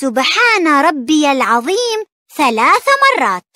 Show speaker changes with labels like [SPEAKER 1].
[SPEAKER 1] سبحان ربي العظيم ثلاث مرات.